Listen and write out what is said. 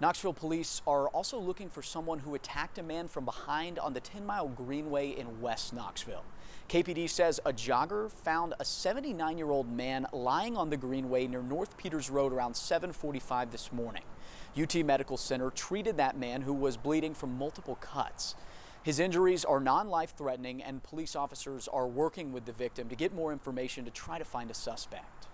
Knoxville police are also looking for someone who attacked a man from behind on the 10 Mile Greenway in West Knoxville. KPD says a jogger found a 79 year old man lying on the Greenway near North Peters Road around 745 this morning. UT Medical Center treated that man who was bleeding from multiple cuts. His injuries are non-life threatening and police officers are working with the victim to get more information to try to find a suspect.